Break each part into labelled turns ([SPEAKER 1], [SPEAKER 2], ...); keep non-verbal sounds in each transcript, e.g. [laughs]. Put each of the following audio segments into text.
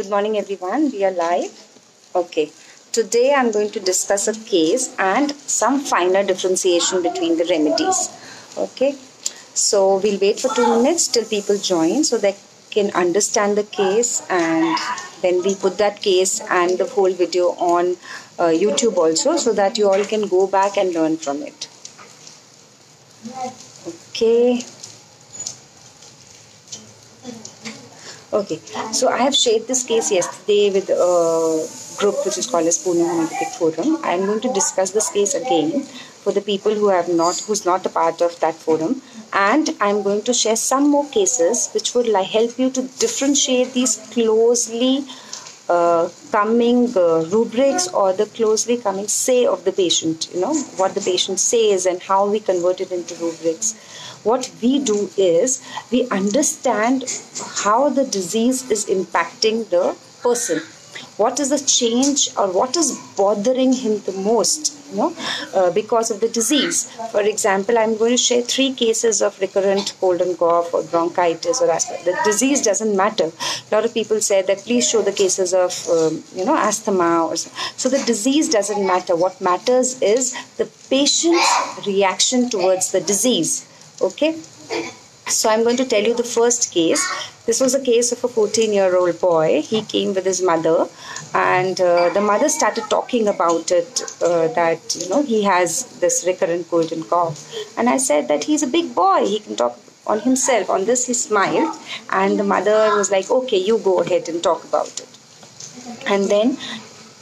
[SPEAKER 1] Good morning, everyone. We are live. Okay. Today I'm going to discuss a case and some finer differentiation between the remedies. Okay. So we'll wait for two minutes till people join so they can understand the case and then we put that case and the whole video on uh, YouTube also so that you all can go back and learn from it. Okay. Okay, so I have shared this case yesterday with a group which is called as Pune Homeopathic Forum. I am going to discuss this case again for the people who have not, who's not a part of that forum, and I'm going to share some more cases which would like help you to differentiate these closely uh, coming uh, rubrics or the closely coming say of the patient. You know what the patient says and how we convert it into rubrics what we do is we understand how the disease is impacting the person. What is the change or what is bothering him the most you know uh, because of the disease? For example i'm going to share three cases of recurrent cold and cough or bronchitis or asthma. The disease doesn't matter. A lot of people said that please show the cases of um, you know asthma or so. so the disease doesn't matter. What matters is the patient's reaction towards the disease Okay. So I'm going to tell you the first case. This was a case of a 14 year old boy. He came with his mother, and uh, the mother started talking about it uh, that you know he has this recurrent cold and cough. And I said that he's a big boy, he can talk on himself. On this, he smiled, and the mother was like, Okay, you go ahead and talk about it. And then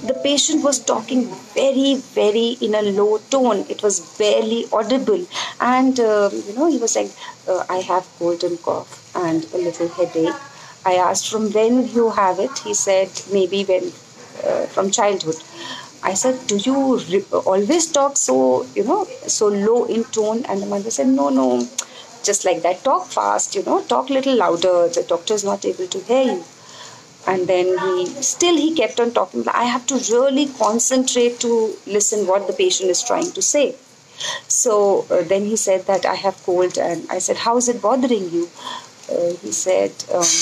[SPEAKER 1] the patient was talking very very in a low tone. It was barely audible. And uh, you know he was like uh, i have cold and cough and a little headache. I asked from when you have it? He said maybe when uh, from childhood. I said do you always talk so you know so low in tone? And the mother said no no just like that. Talk fast you know talk a little louder. The doctor is not able to hear you and then he still he kept on talking i have to really concentrate to listen what the patient is trying to say. So uh, then he said that i have cold and i said how is it bothering you? Uh, he said um,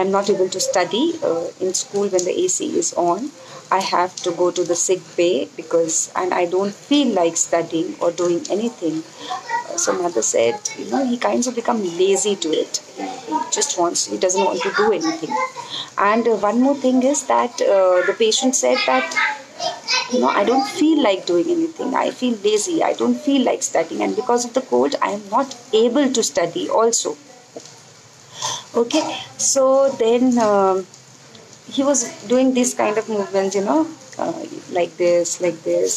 [SPEAKER 1] i'm not able to study uh, in school when the ac is on i have to go to the sick bay because and i don't feel like studying or doing anything. So mother said you know he kinds of become lazy to it. He just wants he doesn't want to do anything. And uh, one more thing is that uh, the patient said that you know i don't feel like doing anything. I feel lazy. I don't feel like studying. And because of the cold i am not able to study also. Okay? So then um, he was doing this kind of movements you know uh, like this like this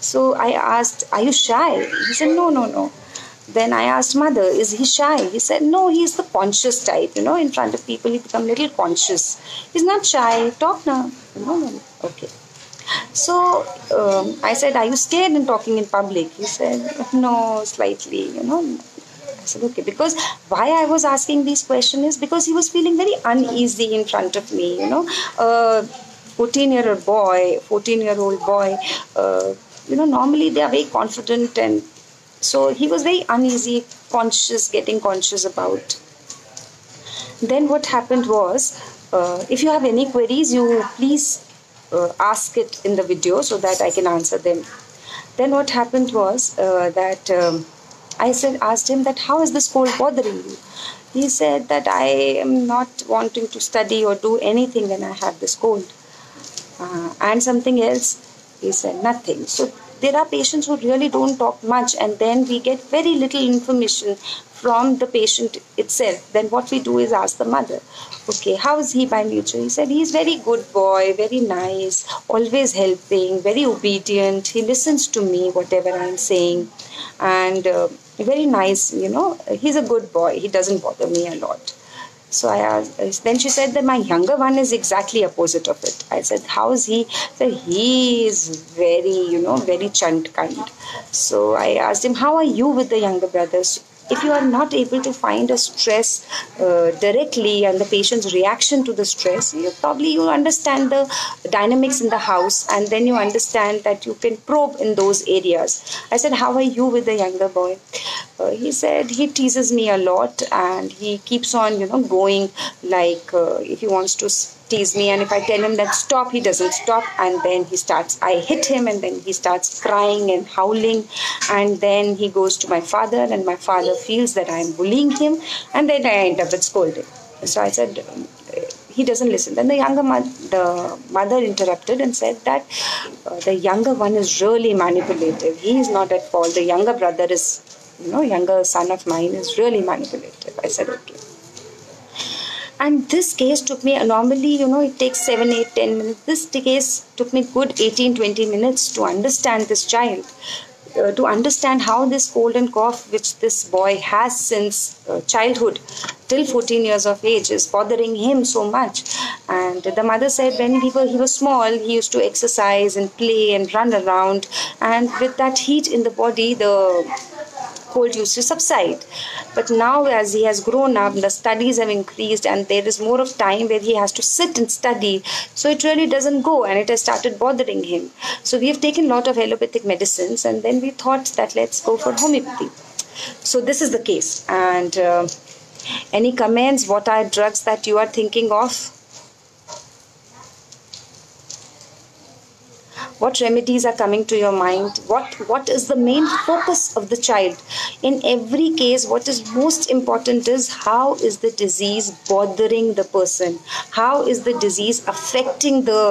[SPEAKER 1] so i asked are you shy he said no no no then I asked mother, is he shy? He said, no, he's the conscious type. You know, in front of people, he become little conscious. He's not shy. Talk now. No, no, okay. So um, I said, are you scared in talking in public? He said, no, slightly. You know. I said, okay. Because why I was asking these questions is because he was feeling very uneasy in front of me. You know, a 14 year old boy, 14 year old boy. Uh, you know, normally they are very confident and so he was very uneasy, conscious, getting conscious about. Then what happened was, uh, if you have any queries, you please uh, ask it in the video so that I can answer them. Then what happened was uh, that um, I said, asked him that how is this cold bothering you? He said that I am not wanting to study or do anything when I have this cold. Uh, and something else, he said nothing. So there are patients who really don't talk much and then we get very little information from the patient itself then what we do is ask the mother okay how is he by nature he said he's very good boy very nice always helping very obedient he listens to me whatever i'm saying and uh, very nice you know he's a good boy he doesn't bother me a lot so I asked, then she said that my younger one is exactly opposite of it. I said, how is he? So he is very, you know, very chunt kind. So I asked him, how are you with the younger brothers? If you are not able to find a stress uh, directly and the patient's reaction to the stress you probably you understand the dynamics in the house and then you understand that you can probe in those areas. I said how are you with the younger boy? Uh, he said he teases me a lot and he keeps on you know going like uh, if he wants to tease me and if i tell him that stop he doesn't stop and then he starts i hit him and then he starts crying and howling and then he goes to my father and my father feels that i'm bullying him and then i end up with scolding. So i said he doesn't listen. Then the younger mo- the mother interrupted and said that uh, the younger one is really manipulative. He is not at fault. The younger brother is you know younger son of mine is really manipulative. I said okay and this case took me normally you know it takes 7 8 10 minutes. This case took me good 18 20 minutes to understand this child uh, to understand how this cold and cough which this boy has since uh, childhood till 14 years of age is bothering him so much. And the mother said when he he was small he used to exercise and play and run around. And with that heat in the body the cold used to subside. But now, as he has grown up, the studies have increased, and there is more of time where he has to sit and study. So it really doesn't go, and it has started bothering him. So we have taken a lot of allopathic medicines, and then we thought that let's go for homeopathy. So this is the case. And uh, any comments? What are drugs that you are thinking of? What remedies are coming to your mind? What what is the main focus of the child? In every case what is most important is how is the disease bothering the person? How is the disease affecting the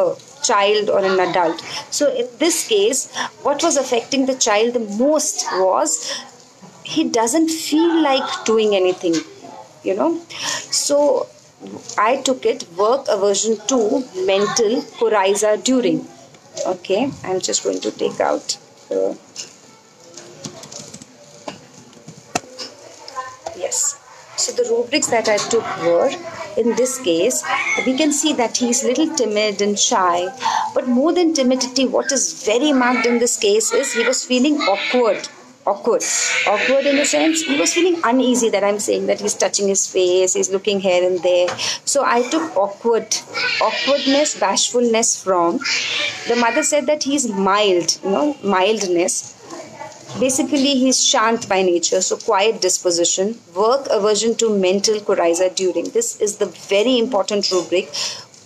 [SPEAKER 1] child or an adult? So in this case what was affecting the child the most was he doesn't feel like doing anything you know? So I took it work aversion to mental coryza during okay i'm just going to take out the yes. So the rubrics that i took were in this case we can see that he's little timid and shy but more than timidity what is very marked in this case is he was feeling awkward awkward. Awkward in the sense he was feeling uneasy that i'm saying that he's touching his face he's looking here and there. So i took awkward awkwardness bashfulness from the mother said that he's mild you know mildness. Basically he's shant by nature so quiet disposition work aversion to mental coryza during. This is the very important rubric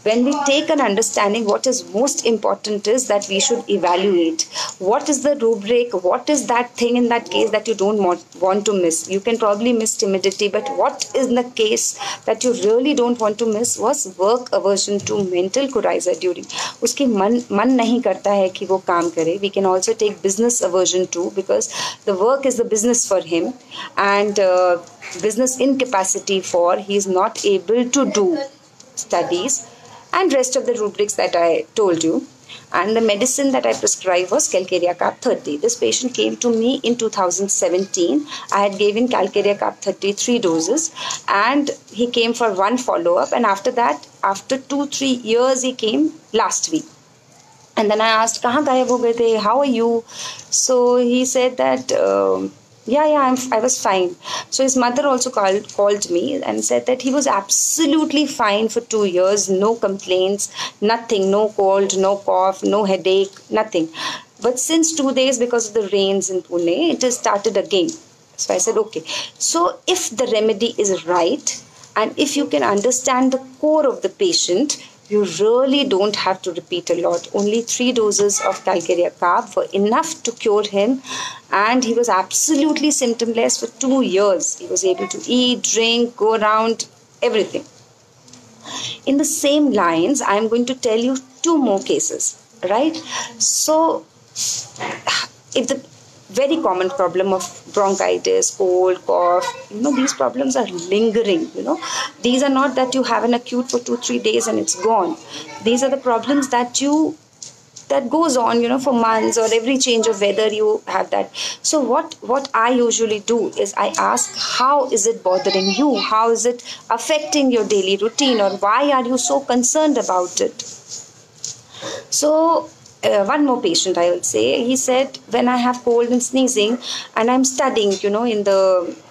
[SPEAKER 1] when we take an understanding what is most important is that we should evaluate. What is the rubric? What is that thing in that case that you don't want, want to miss? You can probably miss timidity but what is the case that you really don't want to miss was work aversion to mental coryza during. उसके मन मन नहीं करता है कि वो काम करे. We can also take business aversion too because the work is the business for him and uh, business incapacity for he is not able to do studies and rest of the rubrics that I told you. And the medicine that I prescribed was Calcarea Carb 30. This patient came to me in 2017. I had given Calcarea Carb 30 three doses and he came for one follow-up and after that, after two, three years he came last week. And then I asked, kahan gayab gaye the? How are you? So he said that... Uh, yeah yeah I'm, i was fine. So his mother also called called me and said that he was absolutely fine for two years no complaints nothing no cold no cough no headache nothing. But since two days because of the rains in pune it has started again. So i said okay. So if the remedy is right and if you can understand the core of the patient you really don't have to repeat a lot. Only three doses of Calcarea carb were enough to cure him, and he was absolutely symptomless for two years. He was able to eat, drink, go around, everything. In the same lines, I'm going to tell you two more cases, right? So, if the very common problem of bronchitis, cold, cough. You know, these problems are lingering. You know, these are not that you have an acute for two, three days and it's gone. These are the problems that you that goes on you know for months or every change of weather you have that so what what i usually do is i ask how is it bothering you how is it affecting your daily routine or why are you so concerned about it so uh, one more patient i will say. He said when i have cold and sneezing and i'm studying you know in the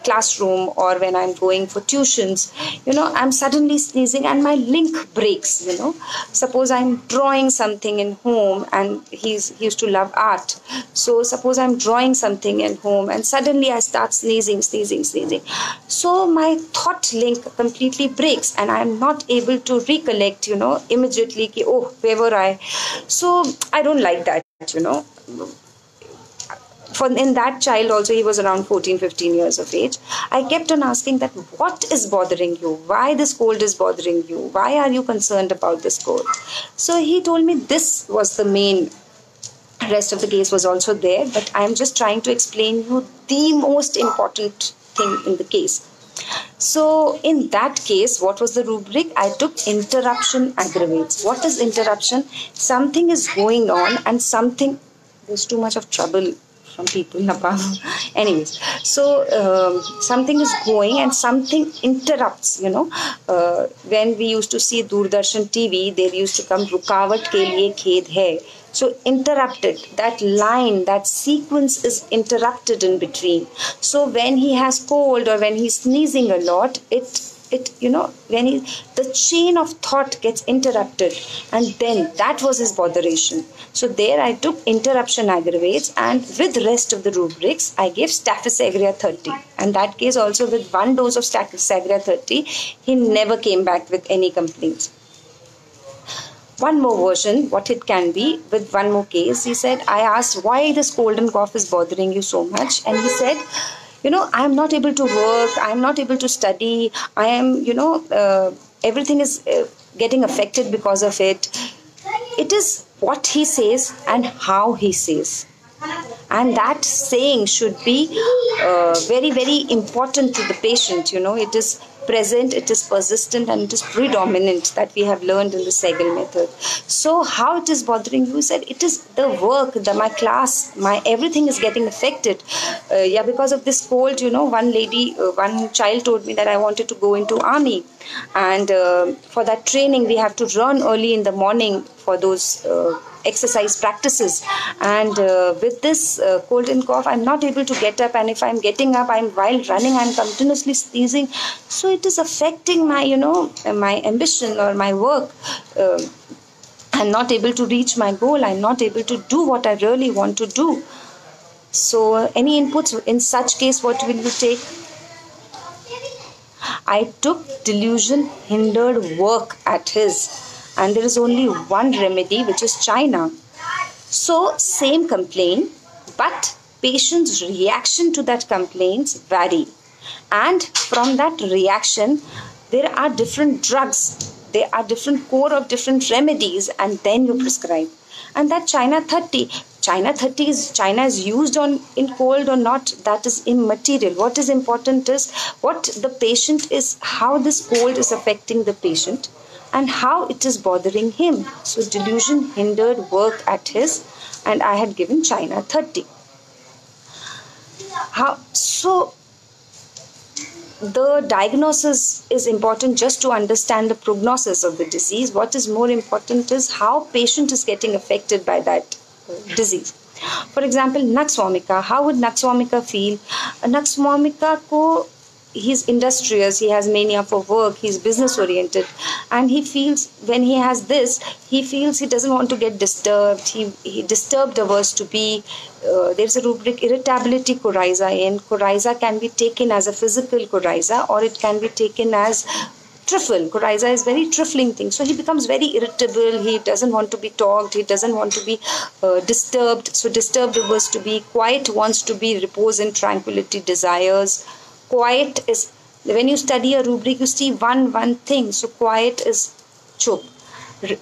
[SPEAKER 1] classroom or when I'm going for tuitions, you know, I'm suddenly sneezing and my link breaks, you know. Suppose I'm drawing something in home and he's he used to love art. So suppose I'm drawing something in home and suddenly I start sneezing, sneezing, sneezing. So my thought link completely breaks and I'm not able to recollect, you know, immediately, ki, oh, where were I? So I don't like that, you know for in that child also he was around 14 15 years of age. I kept on asking that what is bothering you? Why this cold is bothering you? Why are you concerned about this cold? So he told me this was the main rest of the case was also there but i am just trying to explain you the most important thing in the case. So in that case what was the rubric? I took interruption aggravates. What is interruption? Something is going on and something there's too much of trouble from people above. [laughs] Anyways, so um, something is going and something interrupts. You know, uh, when we used to see Doordarshan TV, there used to come "Rukavat ke liye khed hai." So interrupted. That line, that sequence is interrupted in between. So when he has cold or when he's sneezing a lot, it it you know when he the chain of thought gets interrupted. And then that was his botheration. So there i took interruption aggravates and with rest of the rubrics i gave staphylos 30 and that case also with one dose of staphylos 30 he never came back with any complaints. One more version what it can be with one more case. He said i asked why this cold and cough is bothering you so much. And he said you know i am not able to work i am not able to study i am you know uh, everything is uh, getting affected because of it. It is what he says and how he says. And that saying should be uh, very very important to the patient you know. It is present, it is persistent, and it is predominant that we have learned in the Sehgal method. So, how it is bothering you? Said it is the work, the my class, my everything is getting affected. Uh, yeah, because of this cold, you know, one lady, uh, one child told me that I wanted to go into army, and uh, for that training we have to run early in the morning for those uh, exercise practices. And uh, with this uh, cold and cough i'm not able to get up. And if i'm getting up i'm while running i'm continuously sneezing. So it is affecting my you know my ambition or my work. Uh, i'm not able to reach my goal. I'm not able to do what i really want to do. So uh, any inputs in such case what will you take? I took delusion hindered work at his and there is only one remedy which is China. So same complaint but patient's reaction to that complaints vary. And from that reaction there are different drugs there are different core of different remedies and then you prescribe. And that china 30 china 30 is china is used on in cold or not that is immaterial. What is important is what the patient is how this cold is affecting the patient and how it is bothering him. So delusion hindered work at his, and I had given China 30. How so? The diagnosis is important just to understand the prognosis of the disease. What is more important is how patient is getting affected by that uh, disease. For example, Nux vomica. How would Nux vomica feel? Nux vomica ko he's industrious he has mania for work he's business oriented and he feels when he has this he feels he doesn't want to get disturbed. He, he disturbed averse to be uh, there's a rubric irritability coryza in. Coryza can be taken as a physical coryza or it can be taken as trifle coryza is very trifling thing. So he becomes very irritable. He doesn't want to be talked. He doesn't want to be uh, disturbed. So disturbed averse to be quiet wants to be repose and tranquility desires quiet is when you study a rubric you see one one thing. So quiet is chup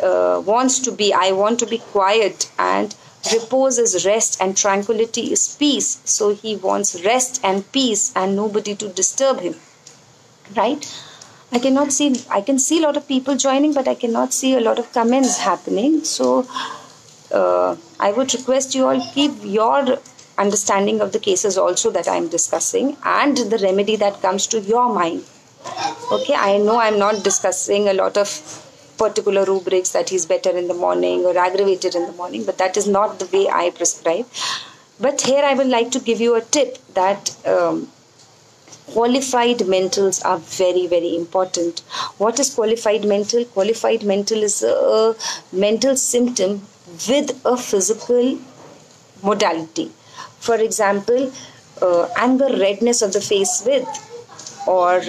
[SPEAKER 1] uh, wants to be i want to be quiet and repose is rest and tranquility is peace. So he wants rest and peace and nobody to disturb him. Right? I cannot see i can see a lot of people joining but i cannot see a lot of comments happening. So uh, i would request you all keep your understanding of the cases also that I am discussing and the remedy that comes to your mind. Okay, I know I'm not discussing a lot of particular rubrics that he's better in the morning or aggravated in the morning, but that is not the way I prescribe. But here I would like to give you a tip that um, qualified mentals are very very important what is qualified mental qualified mental is a mental symptom with a physical modality for example uh, anger redness of the face with or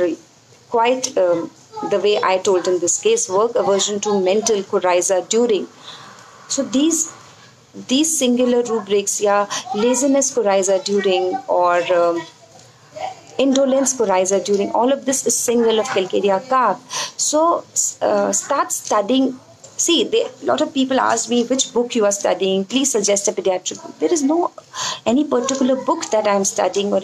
[SPEAKER 1] quite um, the way i told in this case work aversion to mental coryza during so these these singular rubrics yeah laziness coryza during or um, indolence coryza during all of this is single of Calcarea carb. So uh, start studying. See, a lot of people ask me which book you are studying. Please suggest a pediatric book. There is no any particular book that I am studying. Or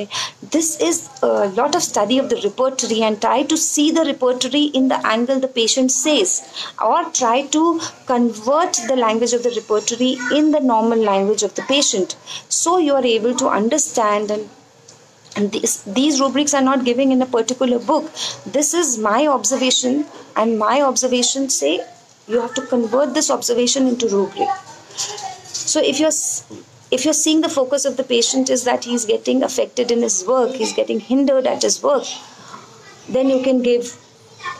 [SPEAKER 1] this is a lot of study of the repertory and try to see the repertory in the angle the patient says, or try to convert the language of the repertory in the normal language of the patient. So you are able to understand and and these, these rubrics are not giving in a particular book this is my observation and my observation say you have to convert this observation into rubric so if you're if you're seeing the focus of the patient is that he's getting affected in his work he's getting hindered at his work then you can give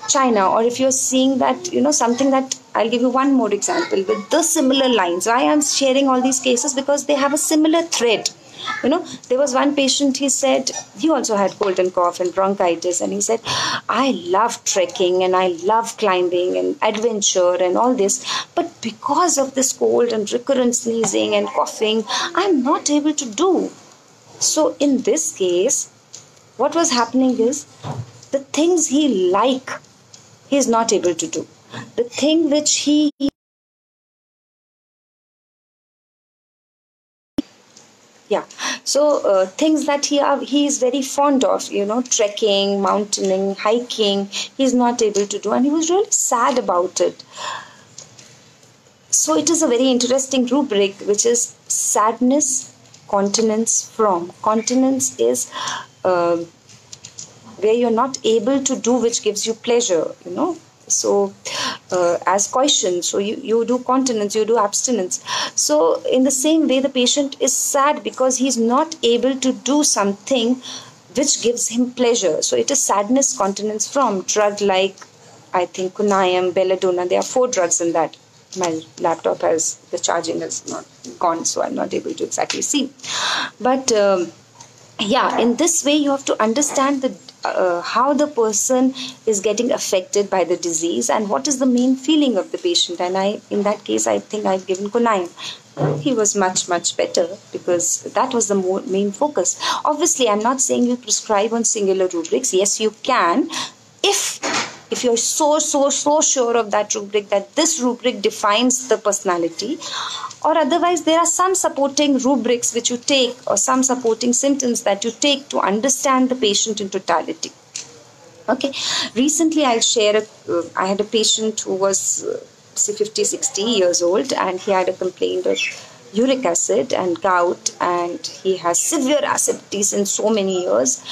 [SPEAKER 1] china. Or if you're seeing that you know something that i'll give you one more example with the similar lines. Why i'm sharing all these cases? Because they have a similar thread you know there was one patient he said he also had cold and cough and bronchitis and he said i love trekking and i love climbing and adventure and all this but because of this cold and recurrent sneezing and coughing i'm not able to do. So in this case what was happening is the things he like he is not able to do. The thing which he yeah. So uh, things that he are, he is very fond of you know trekking mountaining hiking he's not able to do and he was really sad about it. So it is a very interesting rubric which is sadness continence from. Continence is uh, where you're not able to do which gives you pleasure you know so uh, as caution so you, you do continence you do abstinence. So in the same way the patient is sad because he's not able to do something which gives him pleasure. So it is sadness continence from drug like i think Conium belladonna. There are four drugs in that. My laptop has the charging is not gone so i'm not able to exactly see. But um, yeah in this way you have to understand the uh, how the person is getting affected by the disease and what is the main feeling of the patient. And i in that case i think i've given Conium he was much much better because that was the more, main focus. Obviously i'm not saying you prescribe on singular rubrics. Yes you can. If if you're so so so sure of that rubric that this rubric defines the personality or otherwise there are some supporting rubrics which you take or some supporting symptoms that you take to understand the patient in totality. Okay. Recently i'll share a, uh, i had a patient who was uh, say 50 60 years old and he had a complaint of uric acid and gout and he has severe acidity since so many years.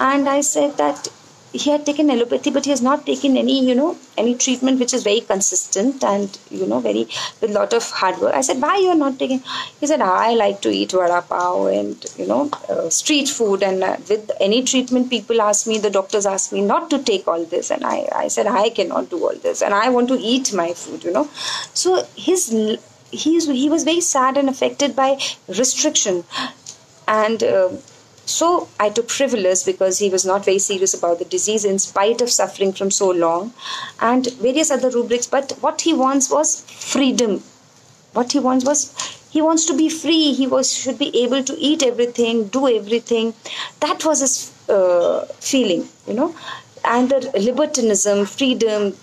[SPEAKER 1] And i said that he had taken allopathy but he has not taken any you know any treatment which is very consistent and you know very with lot of hard work. I said why you're not taking he said i like to eat vada pav and you know uh, street food and uh, with any treatment people ask me the doctors ask me not to take all this. And i i said i cannot do all this and i want to eat my food you know. So his he's he was very sad and affected by restriction. And uh, so I took frivolous because he was not very serious about the disease in spite of suffering from so long and various other rubrics. But what he wants was freedom. What he wants was he wants to be free. He was should be able to eat everything, do everything. That was his uh, feeling, you know. And the libertinism, freedom.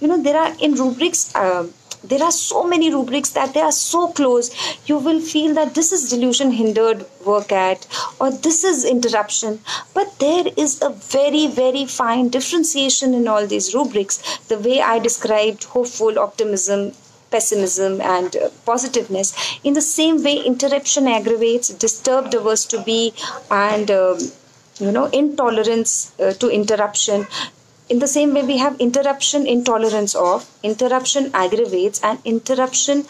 [SPEAKER 1] You know, there are in rubrics. Uh, there are so many rubrics that they are so close. You will feel that this is delusion hindered work at or this is interruption. But there is a very very fine differentiation in all these rubrics. The way i described hopeful optimism pessimism and uh, positiveness in the same way interruption aggravates disturbed averse to be and um, you know intolerance uh, to interruption in the same way we have interruption intolerance of interruption aggravates and interruption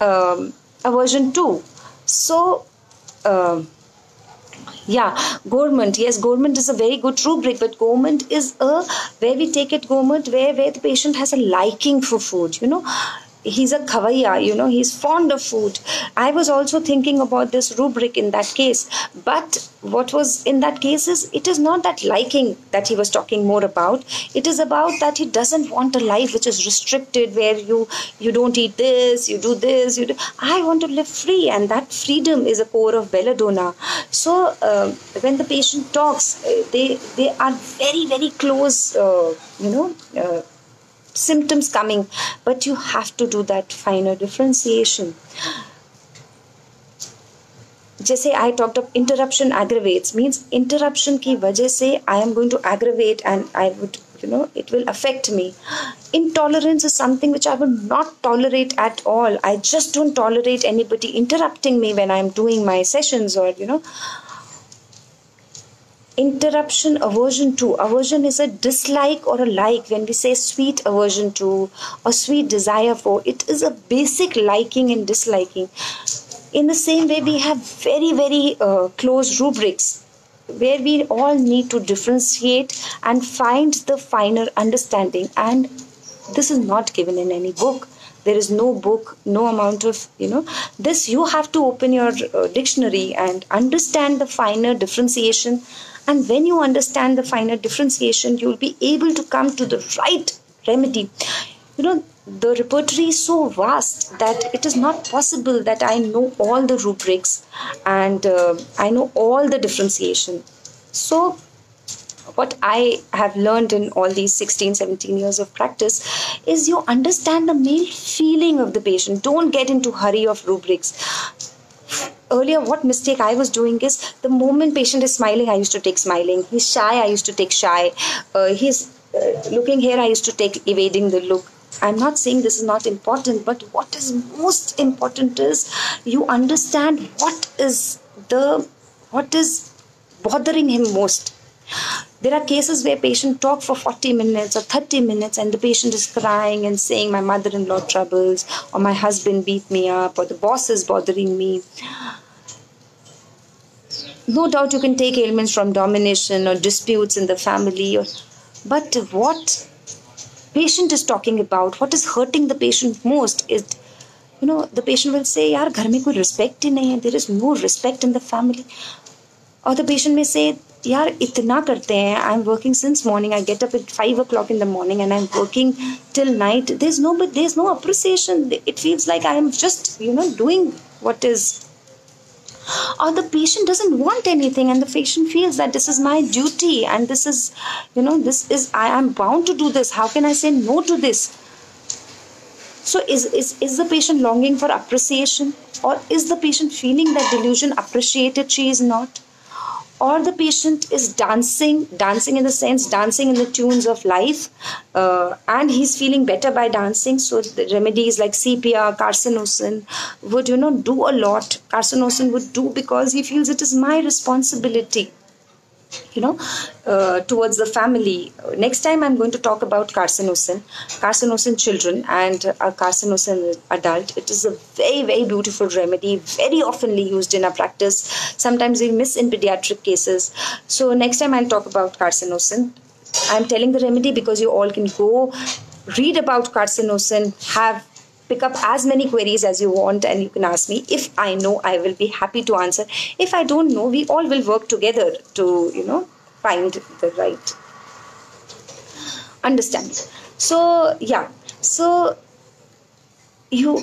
[SPEAKER 1] um, aversion to so uh, Yeah, gourmand. Yes, gourmand is a very good rubric, but gourmand is a where we take it gourmand where where the patient has a liking for food. You know, he's a khavaiya you know he's fond of food. I was also thinking about this rubric in that case. But what was in that case is it is not that liking that he was talking more about. It is about that he doesn't want a life which is restricted where you you don't eat this you do this you do i want to live free and that freedom is a core of belladonna. So uh, when the patient talks uh, they they are very very close uh, you know uh, symptoms coming but you have to do that finer differentiation जैसे I talked of interruption एग्रेवेट्स means interruption की वजह से I am going to aggravate and I would you know it will affect me intolerance is something which i would not tolerate at all i just don't tolerate anybody interrupting me when i'm doing my sessions or you know interruption aversion to. Aversion is a dislike or a like. When we say sweet aversion to or sweet desire for it is a basic liking and disliking. In the same way we have very very uh, close rubrics where we all need to differentiate and find the finer understanding. And this is not given in any book. There is no book no amount of you know this you have to open your uh, dictionary and understand the finer differentiation and when you understand the finer differentiation, you'll be able to come to the right remedy. You know, the repertory is so vast that it is not possible that I know all the rubrics and uh, I know all the differentiation. So, what I have learned in all these 16, 17 years of practice is you understand the main feeling of the patient. Don't get into hurry of rubrics earlier what mistake i was doing is the moment patient is smiling i used to take smiling. He's shy i used to take shy. Uh, he's uh, looking here i used to take evading the look. I'm not saying this is not important but what is most important is you understand what is the what is bothering him most there are cases where patient talk for 40 minutes or 30 minutes and the patient is crying and saying my mother-in-law troubles or my husband beat me up or the boss is bothering me. No doubt you can take ailments from domination or disputes in the family or, but what patient is talking about, what is hurting the patient most is you know the patient will say yaar ghar mein koi respect hi nahi hai there is no respect in the family or the patient may say यार इतना करते हैं I am working since morning I get up at five o'clock in the morning and I am working till night there is no but there is no appreciation it feels like I am just you know doing what is or the patient doesn't want anything and the patient feels that this is my duty and this is you know this is i am bound to do this how can i say no to this so is, is, is the patient longing for appreciation or is the patient feeling that delusion appreciated she is not or the patient is dancing, dancing in the sense dancing in the tunes of life, uh, and he's feeling better by dancing. So the remedies like CPR, carcinosin would you know do a lot. Carcinosin would do because he feels it is my responsibility you know uh, towards the family. Next time i'm going to talk about carcinosin carcinosin children and a carcinosin adult. It is a very very beautiful remedy very oftenly used in our practice. Sometimes we miss in pediatric cases. So next time i'll talk about carcinosin. I'm telling the remedy because you all can go read about carcinosin have pick up as many queries as you want and you can ask me. If i know i will be happy to answer. If i don't know we all will work together to you know find the right understand so yeah. So you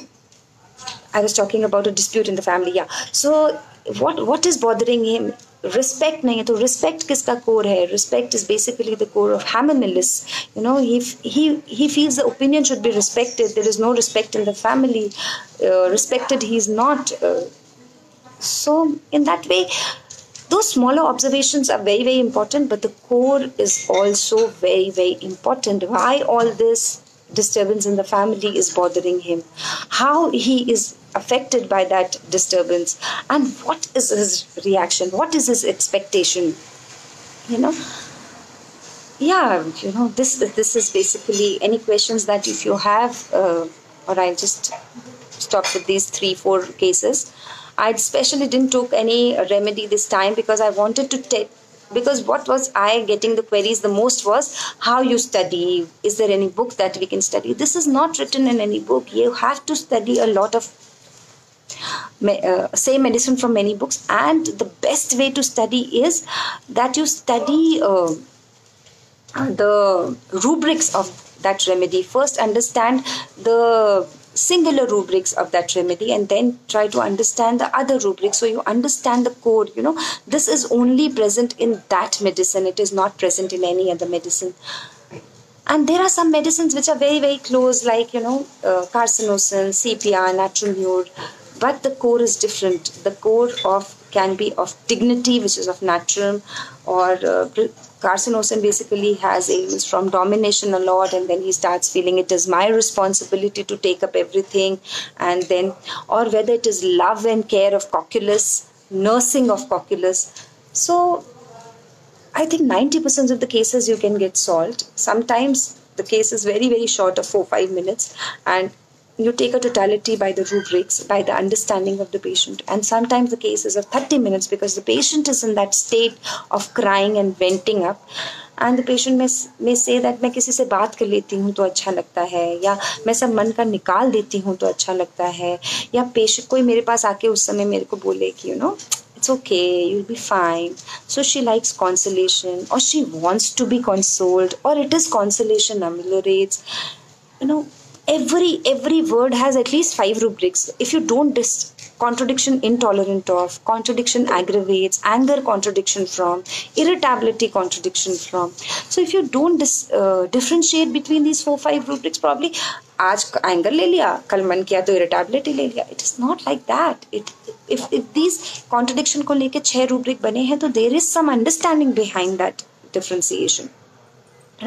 [SPEAKER 1] i was talking about a dispute in the family yeah. So what what is bothering him respect nahi hai to respect kiska core hai respect is basically the core of Hamamelis. You know he he he feels the opinion should be respected. There is no respect in the family. Uh, respected he is not uh, so in that way those smaller observations are very very important but the core is also very very important. Why all this? Disturbance in the family is bothering him. How he is affected by that disturbance. And what is his reaction? What is his expectation? You know? Yeah you know this this is basically any questions that if you have uh, or i'll just stop with these three four cases. I especially didn't took any remedy this time because I wanted to take because what was I getting the queries the most was how you study. Is there any book that we can study? This is not written in any book. You have to study a lot of uh, say medicine from many books and the best way to study is that you study uh, the rubrics of that remedy first understand the singular rubrics of that remedy and then try to understand the other rubrics. So you understand the code you know this is only present in that medicine. It is not present in any other medicine. And there are some medicines which are very very close like you know uh, carcinosin cpr Natrum mur but the core is different. The core of can be of dignity which is of natural or uh, carcinosin basically has aims from domination a lot and then he starts feeling it is my responsibility to take up everything. And then or whether it is love and care of cocculus nursing of cocculus so i think 90% of the cases you can get solved. Sometimes the case is very very short of 4 5 minutes. And you take a totality by the rubrics, by the understanding of the patient. And sometimes the cases of 30 minutes because the patient is in that state of crying and venting up. And the patient में में say that मैं किसी से बात कर लेती हूँ तो अच्छा लगता है या मैं सब मन का निकाल देती हूँ तो अच्छा लगता है या पेशेंट कोई मेरे पास आके उस समय मेरे को बोले कि you know it's okay you'll be fine so she likes consolation or she wants to be consoled or it is consolation ameliorates you know every every word has at least five rubrics if you don't dis- contradiction intolerant of contradiction aggravates anger contradiction from irritability contradiction from so if you don't dis, uh, differentiate between these four five rubrics probably आज anger ले लिया कल मन किया तो irritability ले लिया it is not like that it if if these contradiction को लेके छह रूब्रिक बने हैं तो there is some understanding behind that differentiation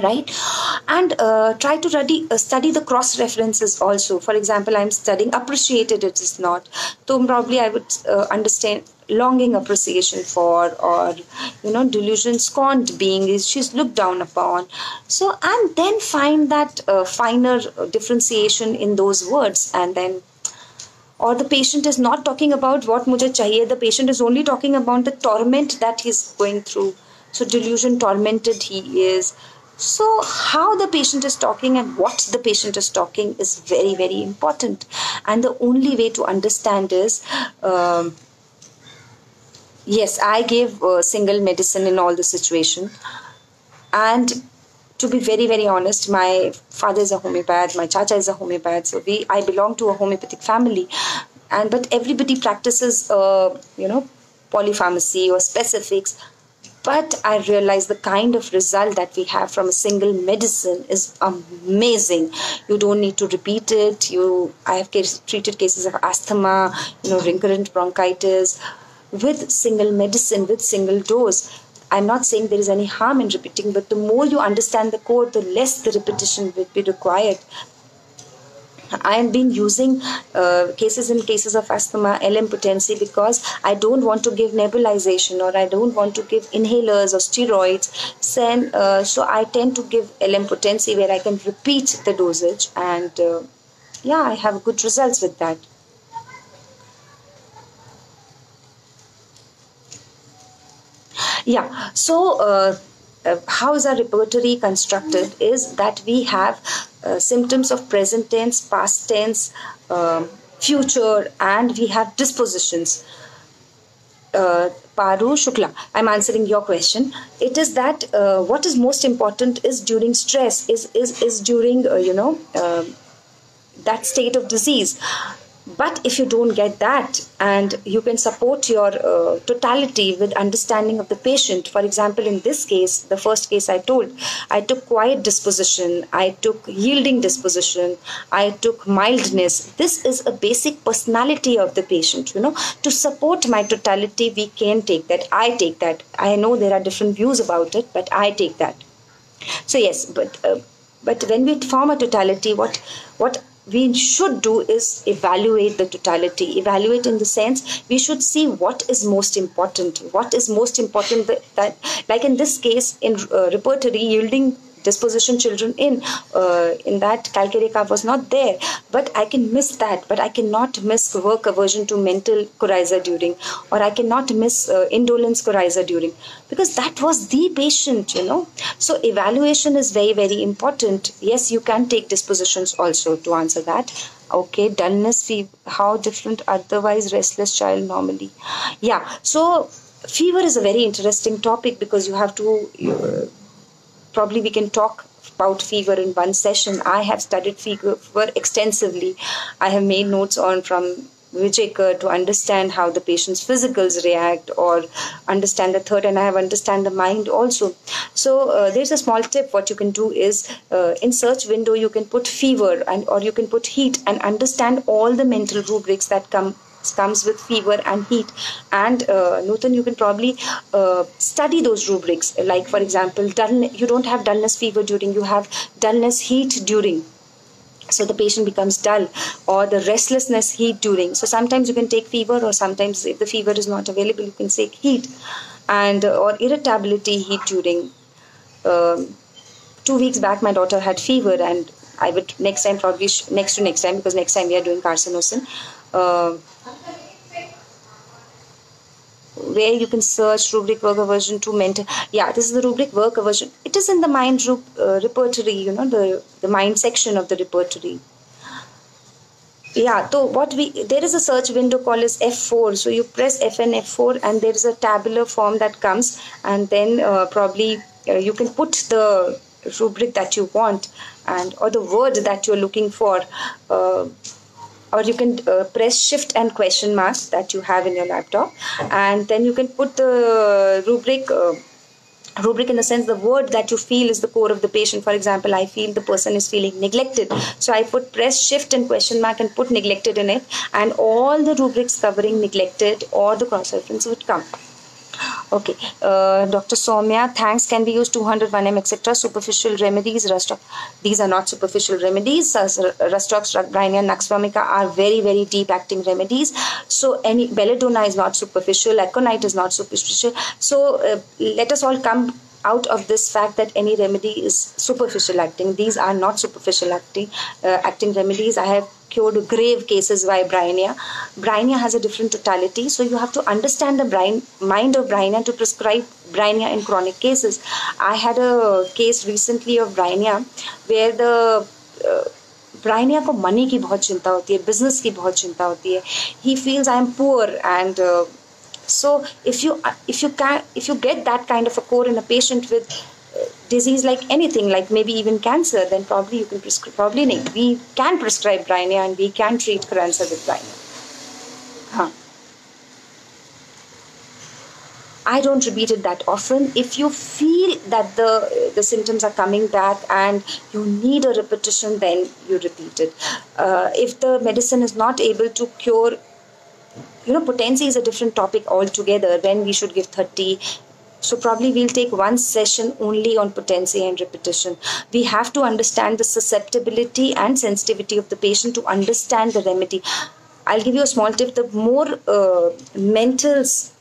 [SPEAKER 1] right? And uh, try to study, uh, study the cross references also. For example i'm studying appreciated it is not. So probably i would uh, understand longing appreciation for or you know delusion scorned being is she's looked down upon. So and then find that uh, finer differentiation in those words and then or the patient is not talking about what mujhe chahiye. The patient is only talking about the torment that he's going through. So delusion tormented he is so, how the patient is talking and what the patient is talking is very, very important. And the only way to understand is um, yes, I gave uh, single medicine in all the situation. And to be very, very honest, my father is a homeopath, my chacha is a homeopath. So, we I belong to a homeopathic family. And but everybody practices, uh, you know, polypharmacy or specifics but I realize the kind of result that we have from a single medicine is amazing. You don't need to repeat it. You, I have case, treated cases of asthma, you know, recurrent bronchitis with single medicine, with single dose. I'm not saying there is any harm in repeating, but the more you understand the code, the less the repetition will be required. I have been using uh, cases in cases of asthma, LM potency because I don't want to give nebulization or I don't want to give inhalers or steroids. So, uh, so I tend to give LM potency where I can repeat the dosage and uh, yeah, I have good results with that. Yeah, so uh, how is our repertory constructed is that we have uh, symptoms of present tense, past tense, um, future, and we have dispositions. Uh, Paru Shukla, I'm answering your question. It is that uh, what is most important is during stress, is is is during uh, you know uh, that state of disease but if you don't get that and you can support your uh, totality with understanding of the patient. For example in this case the first case i told i took quiet disposition i took yielding disposition i took mildness. This is a basic personality of the patient you know. To support my totality we can take that. I take that. I know there are different views about it but i take that. So yes but uh, but when we form a totality what what we should do is evaluate the totality evaluate in the sense we should see what is most important. What is most important that, that like in this case in uh, repertory yielding disposition children in. Uh, in that, calcarea was not there. But I can miss that. But I cannot miss work aversion to mental coryza during, or I cannot miss uh, indolence coryza during, because that was the patient, you know. So evaluation is very, very important. Yes, you can take dispositions also to answer that okay dullness fever how different otherwise restless child normally yeah so fever is a very interesting topic because you have to uh, probably we can talk about fever in one session i have studied fever extensively i have made notes on from Vijay to understand how the patient's physicals react or understand the third and I have understand the mind also. So uh, there's a small tip what you can do is uh, in search window you can put fever and or you can put heat and understand all the mental rubrics that come comes with fever and heat. And uh, Nutan you can probably uh, study those rubrics. Like for example dull, you don't have dullness fever during you have dullness heat during. So the patient becomes dull or the restlessness heat during. So sometimes you can take fever or sometimes if the fever is not available you can take heat and uh, or irritability heat during. Um, two weeks back my daughter had fever and i would next time probably next to next time because next time we are doing carcinosin uh, where you can search rubric work aversion to mental yeah this is the rubric work aversion it is in the mind uh, repertory you know the the mind section of the repertory. Yeah so what we there is a search window called as f4 so you press fn f4 and there is a tabular form that comes and then uh, probably uh, you can put the rubric that you want and or the word that you're looking for. Uh, or you can uh, press shift and question mark that you have in your laptop. And then you can put the rubric uh, rubric in the sense the word that you feel is the core of the patient. For example i feel the person is feeling neglected. So i put press shift and question mark and put neglected in it. And all the rubrics covering neglected or the cross reference would come Okay, uh, Dr. Somya, thanks can be used 200, 1M, etc. Superficial remedies, Rhus tox. These are not superficial remedies. Uh, Rhus tox, Bryonia, are very, very deep acting remedies. So, any belladonna is not superficial, aconite is not superficial. So, uh, let us all come out of this fact that any remedy is superficial acting. These are not superficial acting uh, acting remedies. I have cured grave cases by Bryonia. Bryonia has a different totality, so you have to understand the brain, mind of Bryonia to prescribe Bryonia in chronic cases. I had a case recently of Bryonia where the uh, Bryonia को money की बहुत चिंता होती है business की बहुत चिंता होती है ही feels I am poor and if you if you can if you get that kind of a core in a patient with uh, disease like anything like maybe even cancer then probably you can prescribe probably we can prescribe Bryonia and we can treat cancer with Bryonia huh. I don't repeat it that often. If you feel that the the symptoms are coming back and you need a repetition, then you repeat it. Uh, if the medicine is not able to cure you know potency is a different topic altogether when we should give 30 so probably we'll take one session only on potency and repetition. We have to understand the susceptibility and sensitivity of the patient to understand the remedy. I'll give you a small tip. The more uh, mentals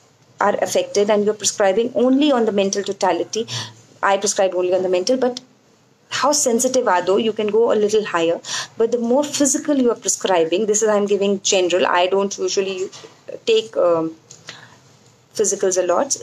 [SPEAKER 1] are affected and you're prescribing only on the mental totality i prescribe only on the mental but how sensitive are though you can go a little higher. But the more physical you are prescribing this is i'm giving general i don't usually take um, physicals a lot.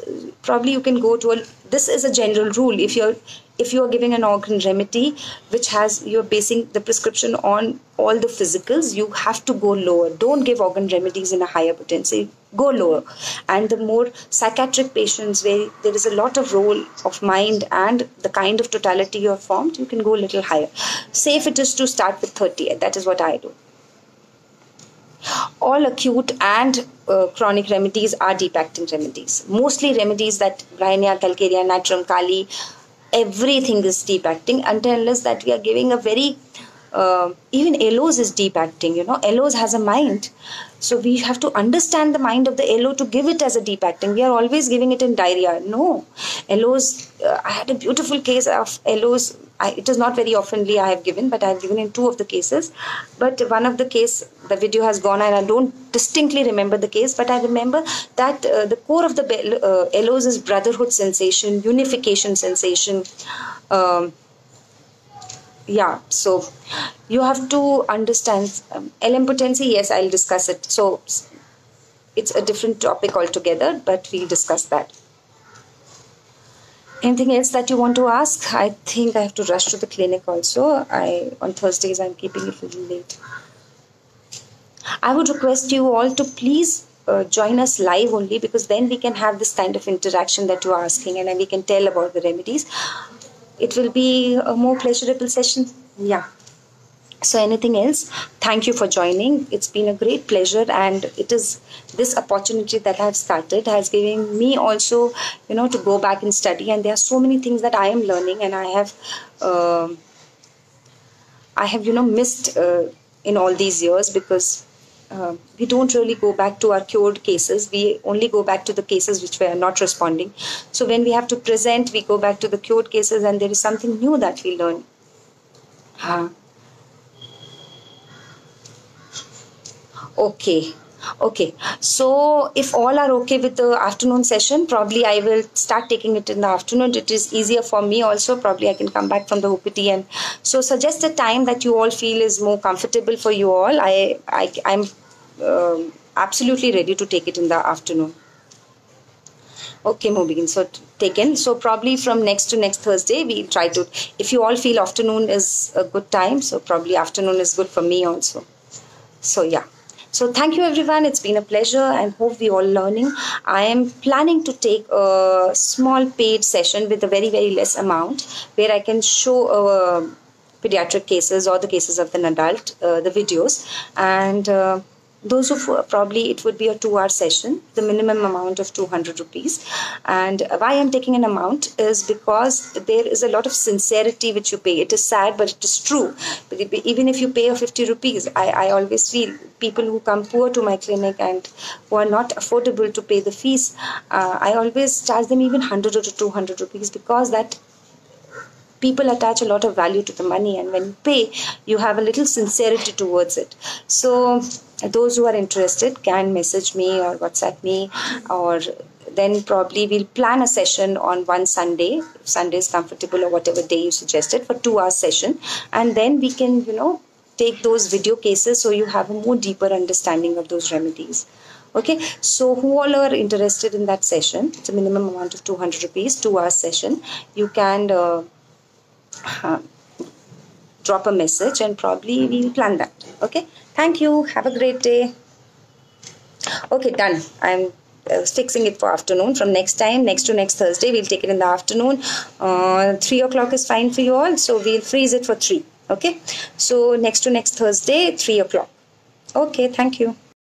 [SPEAKER 1] Probably you can go to a this is a general rule. If you're if you are giving an organ remedy which has you're basing the prescription on all the physicals you have to go lower. Don't give organ remedies in a higher potency. Go lower. And the more psychiatric patients where there is a lot of role of mind and the kind of totality you have formed you can go a little higher. Say if it is to start with 30 that is what i do all acute and uh, chronic remedies are deep acting remedies mostly remedies that bryonia calcarea natrum kali everything is deep acting until unless that we are giving a very uh, even Aloes is deep acting, you know. Aloes has a mind. So we have to understand the mind of the Aloe to give it as a deep acting. We are always giving it in diarrhea. No. Aloes, uh, I had a beautiful case of Aloes. I, it is not very oftenly I have given, but I have given in two of the cases. But one of the case, the video has gone and I don't distinctly remember the case, but I remember that uh, the core of the uh, Aloes is brotherhood sensation, unification sensation, um, yeah so you have to understand um, lm potency yes i'll discuss it so it's a different topic altogether but we'll discuss that anything else that you want to ask i think i have to rush to the clinic also i on thursdays i'm keeping it a little late i would request you all to please uh, join us live only because then we can have this kind of interaction that you are asking and then we can tell about the remedies it will be a more pleasurable session. Yeah. So, anything else? Thank you for joining. It's been a great pleasure, and it is this opportunity that I've started has given me also, you know, to go back and study. And there are so many things that I am learning, and I have, uh, I have, you know, missed uh, in all these years because uh, we don't really go back to our cured cases. We only go back to the cases which were not responding. So when we have to present, we go back to the cured cases, and there is something new that we learn. Huh. Okay. Okay, so if all are okay with the afternoon session, probably I will start taking it in the afternoon. It is easier for me also. Probably I can come back from the OPT and so suggest a time that you all feel is more comfortable for you all. I I I'm um, absolutely ready to take it in the afternoon. Okay, moving so taken. So probably from next to next Thursday, we'll try to. If you all feel afternoon is a good time, so probably afternoon is good for me also. So yeah. So thank you everyone. It's been a pleasure I hope we all learning. I am planning to take a small paid session with a very very less amount where I can show uh, pediatric cases or the cases of an adult, uh, the videos and. Uh, those who probably it would be a two hour session the minimum amount of 200 rupees. And why i'm taking an amount is because there is a lot of sincerity which you pay. It is sad but it is true. Even if you pay a 50 rupees i, I always feel people who come poor to my clinic and who are not affordable to pay the fees uh, i always charge them even 100 or 200 rupees because that people attach a lot of value to the money and when you pay you have a little sincerity towards it. So those who are interested can message me or whatsapp me or then probably we'll plan a session on one sunday if sunday is comfortable or whatever day you suggested for two hour session. And then we can you know take those video cases so you have a more deeper understanding of those remedies. Okay? So who all are interested in that session it's a minimum amount of 200 rupees two hour session you can uh, uh, drop a message and probably we'll plan that. Okay? Thank you. Have a great day. Okay done. I'm uh, fixing it for afternoon. From next time next to next thursday we'll take it in the afternoon. Uh, three o'clock is fine for you all so we'll freeze it for three. Okay? So next to next thursday three o'clock. Okay thank you